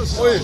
Ui.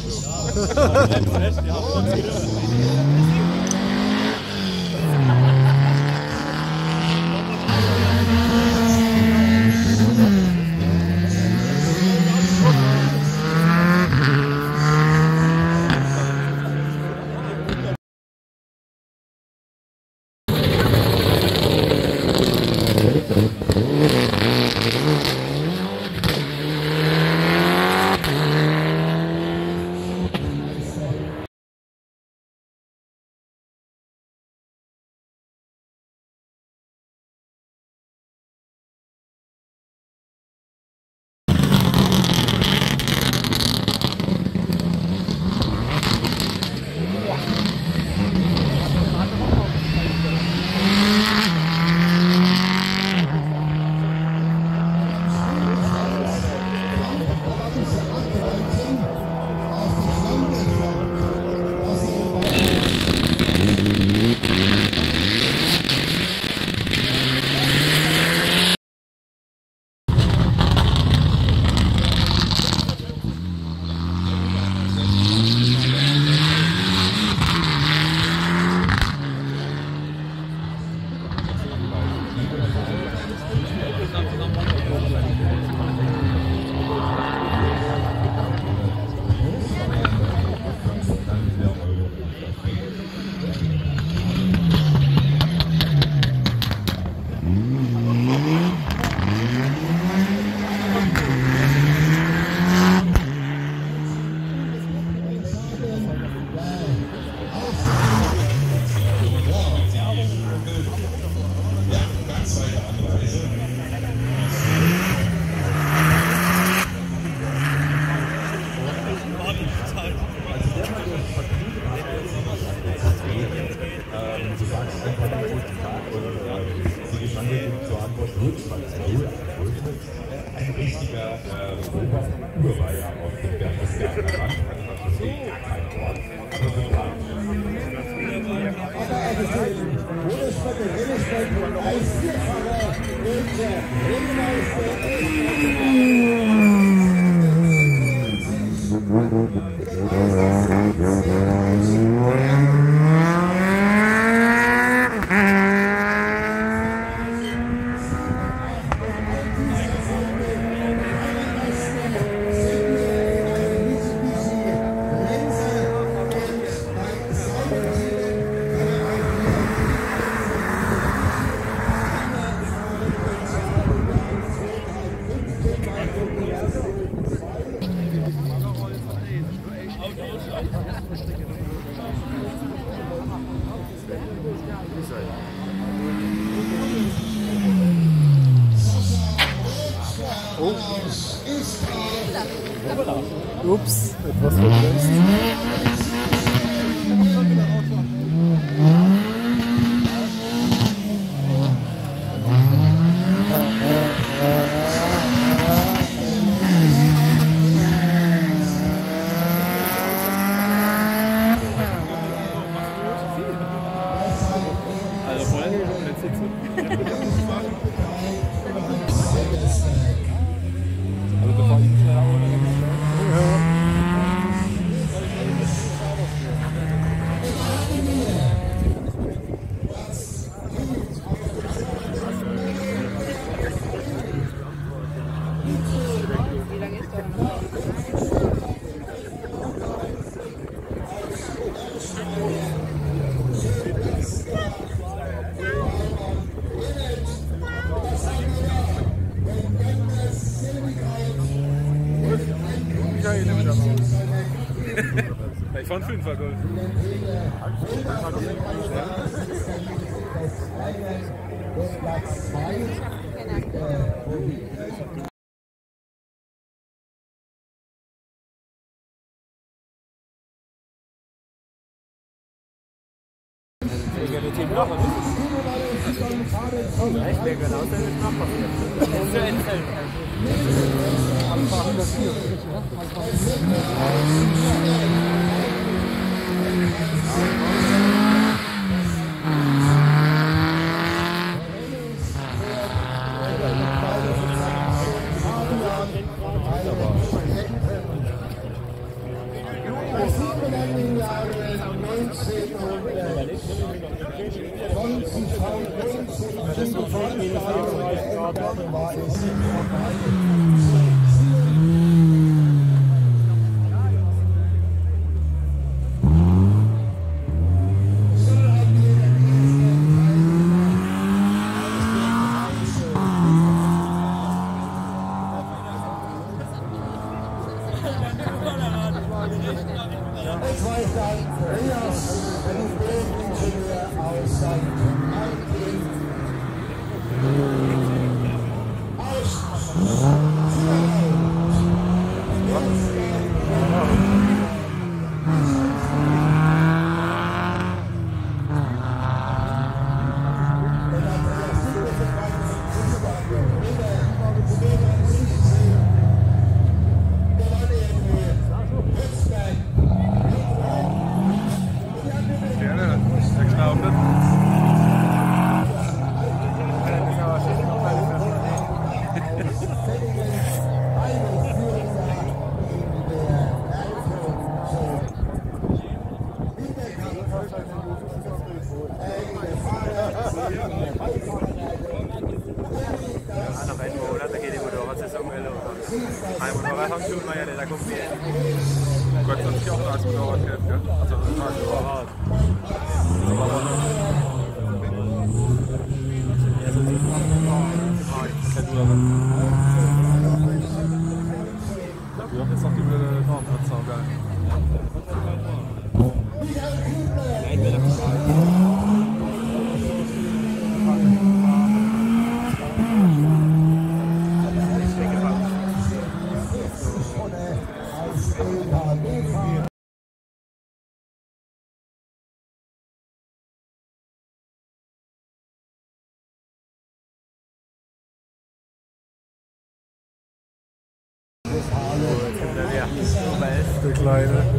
Richtiger äh, Urweiler auf dem Berchtesgadener Rand. Ein Ort. Ups, etwas verbremst. schon fünfer Golf. Echt, der genau der ist noch passiert. Zu Endfeld. Anfang 104. Anfang 104. Das ist jetzt sagt die Der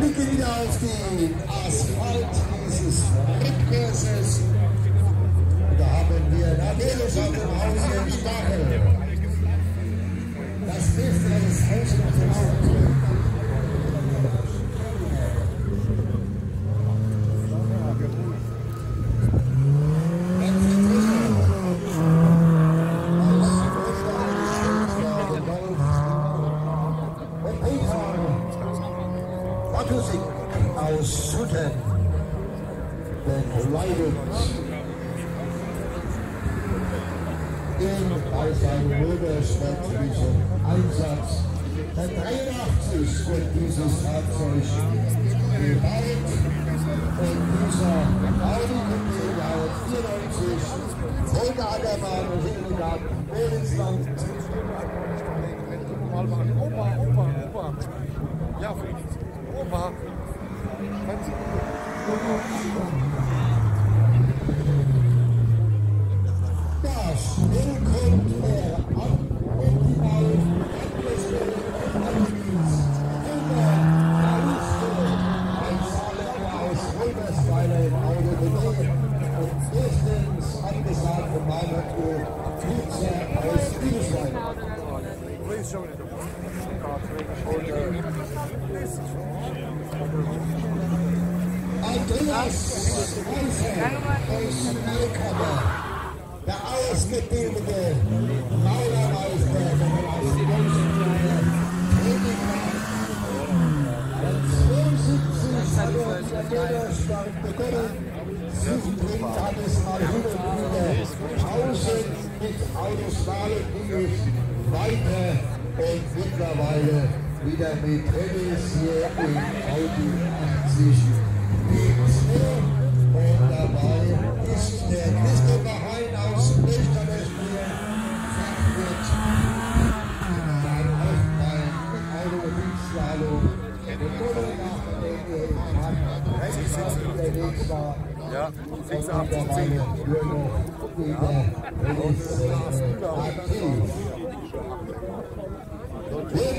Blicken wieder auf den Asphalt dieses Rückkurses. Da haben wir Nadelos auf dem Haus im Stachel. Das Haus im Haus. Wattusik aus Sutten, bekleidet ihn bei seinem bürgerstaatlichen Einsatz. Der 83 wird dieses Fahrzeug gebaut und dieser Audi Jahre 94 Volker Ackermann und Hildegard Bodensland Opa, Opa, Opa. Ja, Opa. Ja, schnell kommt er Andreas Weißer aus Melkammer. Der ausgebildete Malermeister, aus dem Deutschen tätig war. Und 72 hat er der Bürgerstand begonnen. Sie bringt hat es mal hin und wieder außen mit Autoslalom weiter und mittlerweile wieder mit Dennis hier in Audi 80 Beats. Und dabei ist der Christopher Hein aus Lichternes hier. Frankfurt. Beim Aufball, Automobilslalom. Ja, 86. Ja.